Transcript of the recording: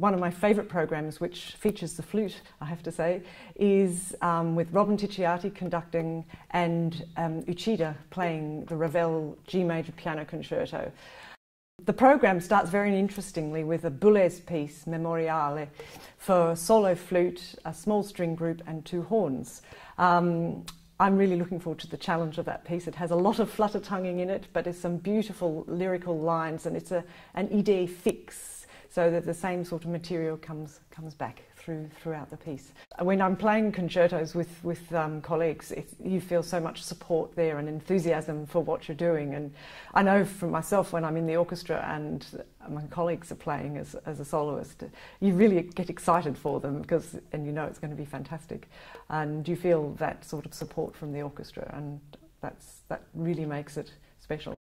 One of my favourite programs, which features the flute, I have to say, is um, with Robin Ticciati conducting and um, Uchida playing the Ravel G major piano concerto. The program starts very interestingly with a Boulez piece, Memoriale, for solo flute, a small string group, and two horns. Um, I'm really looking forward to the challenge of that piece. It has a lot of flutter tonguing in it, but there's some beautiful lyrical lines, and it's a, an idée fixe so that the same sort of material comes comes back through throughout the piece. When I'm playing concertos with with um, colleagues, it, you feel so much support there and enthusiasm for what you're doing. And I know for myself when I'm in the orchestra and my colleagues are playing as as a soloist, you really get excited for them because and you know it's going to be fantastic, and you feel that sort of support from the orchestra, and that's that really makes it special.